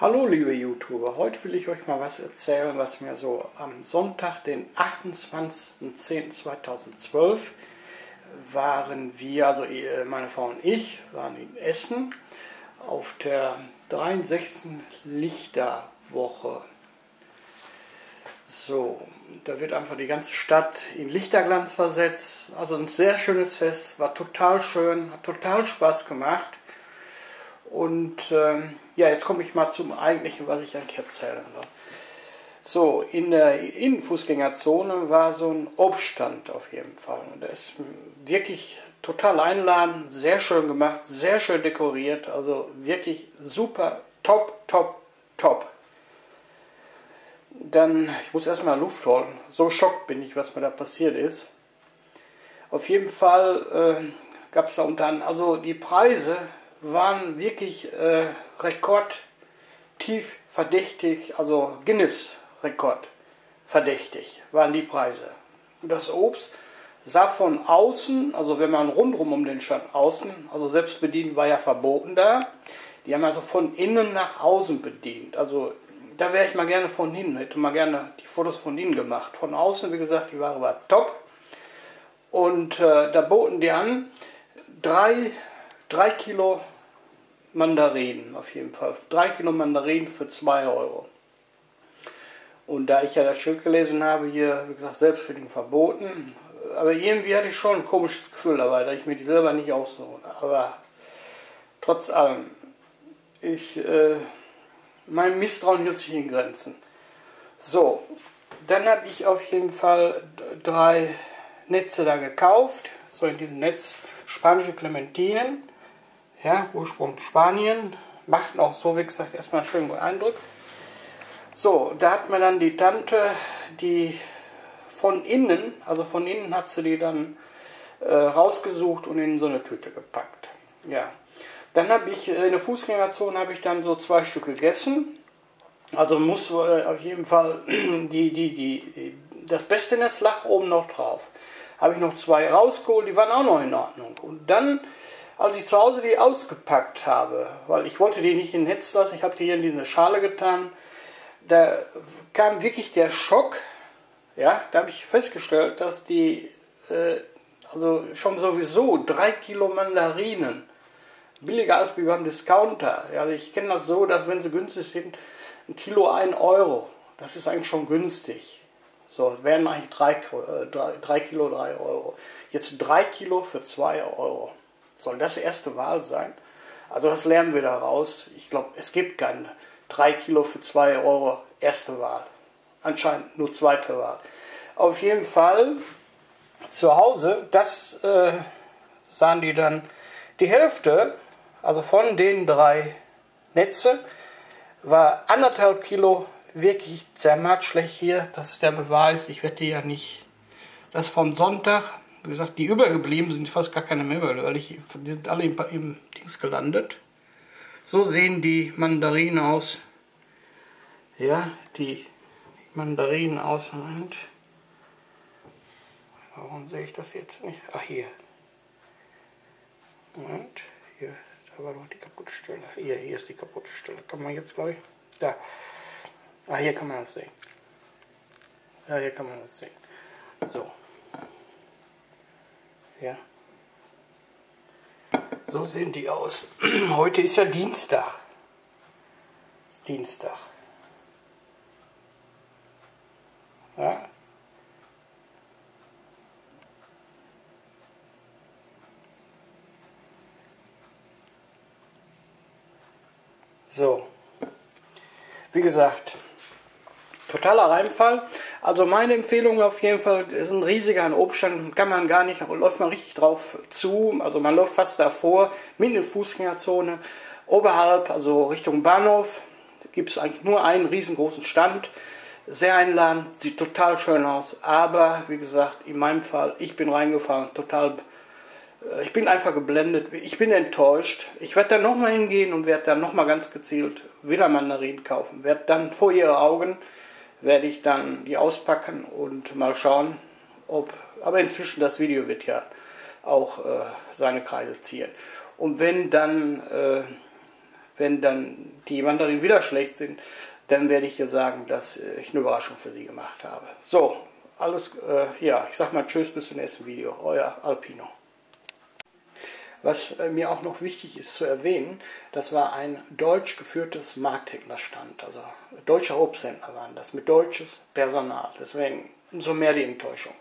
Hallo liebe YouTuber, heute will ich euch mal was erzählen, was mir so am Sonntag, den 28.10.2012, waren wir, also meine Frau und ich, waren in Essen auf der 63. Lichterwoche. So, da wird einfach die ganze Stadt in Lichterglanz versetzt. Also ein sehr schönes Fest, war total schön, hat total Spaß gemacht. Und ähm, ja, jetzt komme ich mal zum eigentlichen, was ich eigentlich erzählen will. So, in der Innenfußgängerzone war so ein Obststand auf jeden Fall. Und der ist wirklich total einladend, sehr schön gemacht, sehr schön dekoriert. Also wirklich super, top, top, top. Dann, ich muss erstmal Luft holen. So schockt bin ich, was mir da passiert ist. Auf jeden Fall äh, gab es da unter anderem, also die Preise waren wirklich äh, rekordtief verdächtig, also Guinness-Rekord verdächtig waren die Preise. Das Obst sah von außen, also wenn man rundherum um den Stand außen, also selbst bedienen war ja verboten da, die haben also von innen nach außen bedient. Also da wäre ich mal gerne von hinten, hätte mal gerne die Fotos von innen gemacht. Von außen, wie gesagt, die Ware war top. Und äh, da boten die an drei, drei Kilo Mandarinen auf jeden Fall. Drei Kilo Mandarinen für 2 Euro. Und da ich ja das Schild gelesen habe, hier, wie gesagt, Selbstbedienung verboten. Aber irgendwie hatte ich schon ein komisches Gefühl dabei, da ich mir die selber nicht aussuche. Aber trotz allem, ich, äh, mein Misstrauen hielt sich in Grenzen. So, dann habe ich auf jeden Fall drei Netze da gekauft. So in diesem Netz spanische Clementinen ja, Ursprung Spanien, machten auch so, wie gesagt, erstmal einen schönen Eindruck. So, da hat mir dann die Tante, die von innen, also von innen hat sie die dann äh, rausgesucht und in so eine Tüte gepackt. Ja. Dann habe ich äh, in der Fußgängerzone habe ich dann so zwei Stück gegessen. Also muss äh, auf jeden Fall die, die, die, das beste Netz lag oben noch drauf. Habe ich noch zwei rausgeholt, die waren auch noch in Ordnung. Und dann als ich zu Hause die ausgepackt habe, weil ich wollte die nicht in Netz lassen, ich habe die hier in diese Schale getan, da kam wirklich der Schock, ja, da habe ich festgestellt, dass die, äh, also schon sowieso drei Kilo Mandarinen, billiger als beim Discounter, also ich kenne das so, dass wenn sie günstig sind, ein Kilo ein Euro, das ist eigentlich schon günstig. So, wären eigentlich drei, äh, drei, drei Kilo drei Euro. Jetzt drei Kilo für zwei Euro. Soll das erste Wahl sein? Also was lernen wir daraus? Ich glaube, es gibt keine 3 Kilo für 2 Euro erste Wahl. Anscheinend nur zweite Wahl. Auf jeden Fall zu Hause, das äh, sahen die dann die Hälfte, also von den drei Netze, war anderthalb Kilo wirklich zermatschlich hier. Das ist der Beweis. Ich werde ja nicht. Das vom Sonntag wie gesagt, die übergeblieben sind fast gar keine mehr, weil ich, die sind alle im, im Dings gelandet. So sehen die Mandarinen aus. Ja, die Mandarinen aus. Moment. Warum sehe ich das jetzt nicht? Ach, hier. Moment. Hier, da war doch die kaputte Stelle. Hier, hier ist die kaputte Stelle. Kann man jetzt, glaube ich. Da. Ah, hier kann man das sehen. Ja, hier kann man das sehen. So. Ja. So sehen die aus. Heute ist ja Dienstag. Ist Dienstag. Ja. So. Wie gesagt, totaler Reinfall. Also meine Empfehlung auf jeden Fall, ist ein riesiger Obststand, kann man gar nicht, läuft man richtig drauf zu, also man läuft fast davor, mit in der Fußgängerzone, oberhalb, also Richtung Bahnhof, gibt es eigentlich nur einen riesengroßen Stand, sehr einladend, sieht total schön aus, aber wie gesagt, in meinem Fall, ich bin reingefahren, total, äh, ich bin einfach geblendet, ich bin enttäuscht. Ich werde dann nochmal hingehen und werde dann nochmal ganz gezielt wieder Mandarinen kaufen, werde dann vor ihre Augen werde ich dann die auspacken und mal schauen, ob. Aber inzwischen das Video wird ja auch äh, seine Kreise ziehen. Und wenn dann äh, Wenn dann die Mandarinen wieder schlecht sind, dann werde ich dir sagen, dass ich eine Überraschung für sie gemacht habe. So, alles, äh, ja, ich sag mal Tschüss, bis zum nächsten Video. Euer Alpino. Was äh, mir auch noch wichtig ist zu erwähnen, das war ein deutsch geführtes Markthändlerstand. Also deutsche Obsthändler waren das, mit deutsches Personal. Deswegen umso mehr die Enttäuschung.